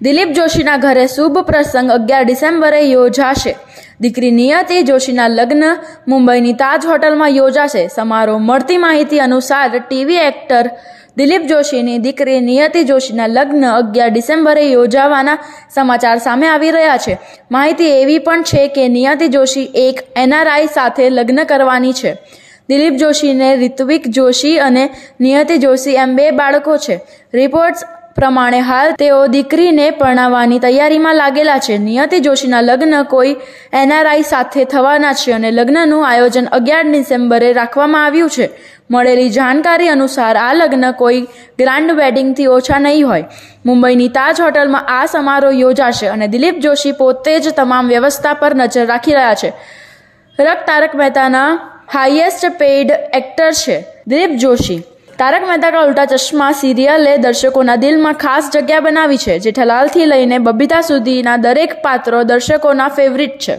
દિલીપ જોશીના ઘરે શુભ પ્રસંગ અગિયાર ડિસેમ્બરે યોજાશે. દીકરી નિયતિ જોશીના લગ્ન મુંબઈની તાજ હોટલમાં યોજાશે. સમારોહ મળતી માહિતી અનુસાર ટીવી એક્ટર દિલીપ જોશીની દીકરી નિયતિ જોશીના લગ્ન અગિયાર ડિસેમ્બરે યોજાવાના સમાચાર સામે આવી રહ્યા છે. માહિતી એવી પણ છે કે નિયતિ જોશી એક એનઆરઆઈ સાથે લગ્ન કરવાની છે. દિલીપ જોશીને રિત્વિક જોશી અને નિયતિ જોશી એમ બે બાળકો છે. રિપોર્ટ્સ પ્રમાણે હાલ તેઓ દીકરીને પરણાવવાની તૈયારીમાં લાગેલા છે. નિયતિ જોશીના લગ્ન કોઈ એનઆરઆઈ સાથે થવાના છે અને લગ્નનું આયોજન અગિયાર ડિસેમ્બરે રાખવામાં આવ્યું છે. મળેલી જાણકારી અનુસાર આ લગ્ન કોઈ ગ્રાન્ડ વેડિંગથી ઓછા નહીં હોય. મુંબઈની તાજ હોટલમાં આ સમારોહ યોજાશે અને દિલીપ જોશી પોતે જ તમામ વ્યવસ્થા પર નજર રાખી રહ્યા છે. રક તારક મહેતાના હાઈએસ્ટ પેઇડ એક્ટર છે દિલીપ જોશી. તારક મહેતા કા ઉલ્ટા ચશ્મા સિરિયલે દર્શકોના દિલમાં ખાસ જગ્યા બનાવી છે જેઠાલાલથી લઈને બબીતા સુધીના દરેક પાત્રો દર્શકોના ફેવરિટ છે.